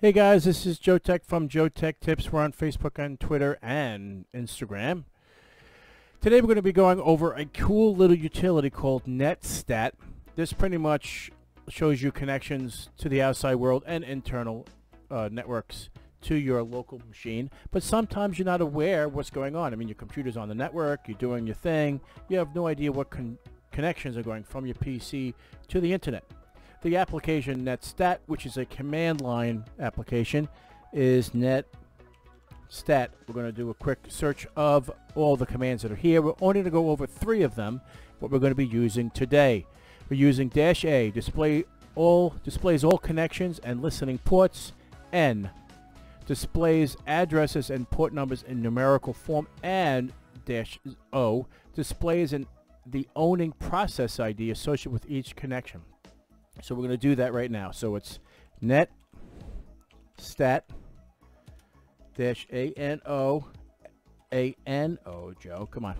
Hey guys, this is Joeteck from JoeteckTips. We're on Facebook and Twitter and Instagram. Today we're going to be going over a cool little utility called NetStat. This pretty much shows you connections to the outside world and internal uh, networks to your local machine. But sometimes you're not aware what's going on. I mean, your computer's on the network, you're doing your thing, you have no idea what con connections are going from your PC to the internet. The application netstat, which is a command line application, is netstat. We're going to do a quick search of all the commands that are here. We're only going to go over three of them, what we're going to be using today. We're using dash A, display all displays all connections and listening ports. N displays addresses and port numbers in numerical form and dash O displays an, the owning process ID associated with each connection. So we're going to do that right now. So it's net stat dash A-N-O A-N-O, Joe, come on.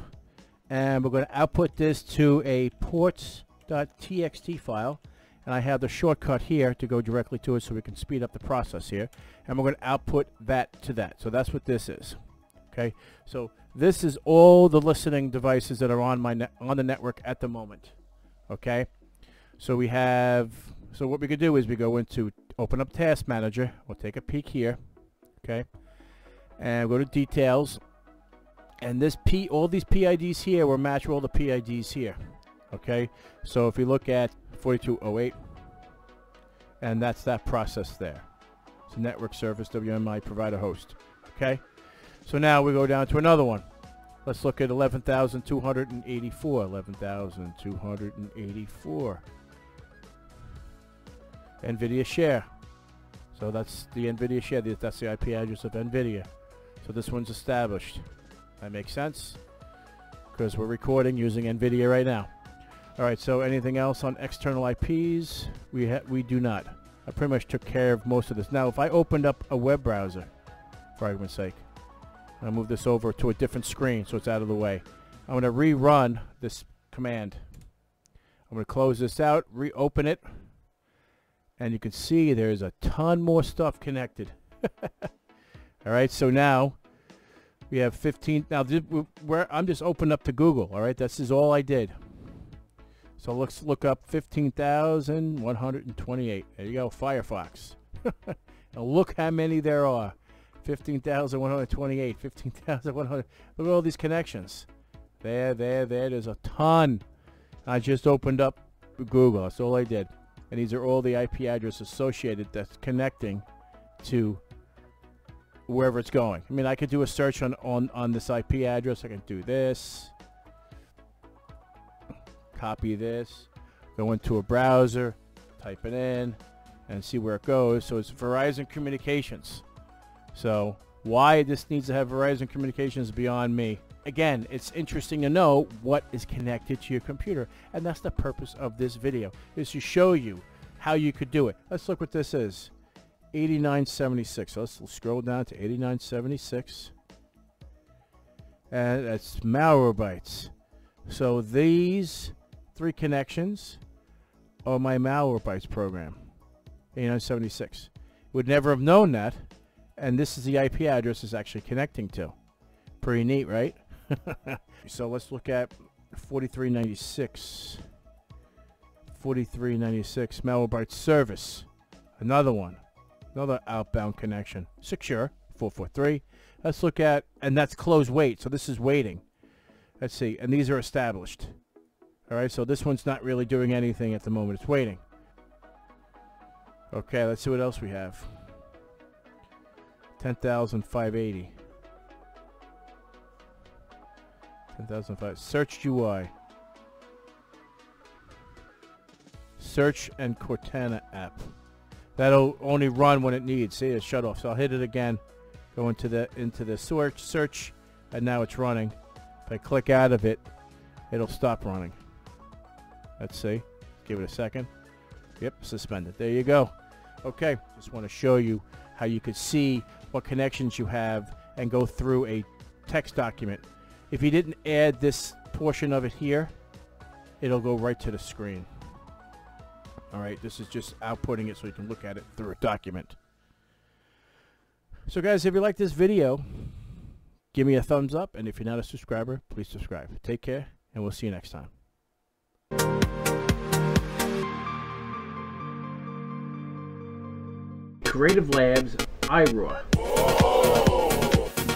And we're going to output this to a ports.txt file. And I have the shortcut here to go directly to it so we can speed up the process here. And we're going to output that to that. So that's what this is. Okay, so this is all the listening devices that are on my on the network at the moment. Okay, so we have, so what we could do is we go into, open up Task Manager. We'll take a peek here, okay? And go to Details. And this P, all these PIDs here will match all the PIDs here, okay? So if we look at 4208, and that's that process there. It's a network service, WMI provider host, okay? So now we go down to another one. Let's look at 11,284. 11,284. NVIDIA share. So that's the NVIDIA share. That's the IP address of NVIDIA. So this one's established. That makes sense? Because we're recording using NVIDIA right now. Alright, so anything else on external IPs? We, we do not. I pretty much took care of most of this. Now, if I opened up a web browser, for argument's sake, I'll move this over to a different screen so it's out of the way. I'm going to rerun this command. I'm going to close this out, reopen it, and you can see there's a ton more stuff connected. All right so now we have 15 now where I'm just opened up to Google all right? This is all I did. So let's look up 15,128 there you go Firefox. Now look how many there are. 15,128 15,100 look at all these connections. There there there there's a ton. I just opened up Google that's all I did and these are all the IP addresses associated that's connecting to wherever it's going. I mean, I could do a search on, on, on this IP address. I can do this, copy this, go into a browser, type it in, and see where it goes. So it's Verizon Communications. So why this needs to have Verizon Communications beyond me again, it's interesting to know what is connected to your computer. And that's the purpose of this video, is to show you how you could do it. Let's look what this is. 8976. So let's scroll down to 8976. And that's Malwarebytes. So these three connections are my Malwarebytes program. 8976. Would never have known that. And this is the IP address it's actually connecting to. Pretty neat, right? so let's look at 4396. 4396 Malwarebytes service. Another one. Another outbound connection. Secure 443. Let's look at, and that's closed wait. So this is waiting. Let's see. And these are established. All right. So this one's not really doing anything at the moment. It's waiting. Okay. Let's see what else we have. 10,580. 2005. Search UI. Search and Cortana app. That'll only run when it needs. See, it's shut off. So I'll hit it again. Go into the into the search search, and now it's running. If I click out of it, it'll stop running. Let's see. Give it a second. Yep, suspended. There you go. Okay, just want to show you how you could see what connections you have and go through a text document if you didn't add this portion of it here, it'll go right to the screen. All right, this is just outputting it so you can look at it through a document. So guys, if you like this video, give me a thumbs up. And if you're not a subscriber, please subscribe. Take care, and we'll see you next time. Creative Labs iRaw.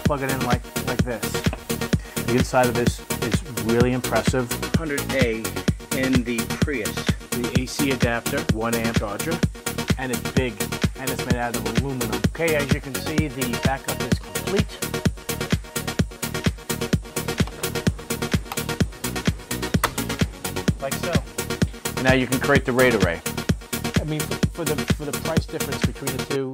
Plug it in like, like this. The inside of this is really impressive. 100A in the Prius. The AC adapter, 1 amp charger, and it's big, and it's made out of aluminum. Okay, as you can see, the backup is complete. Like so. Now you can create the RAID array. I mean, for, for the for the price difference between the two,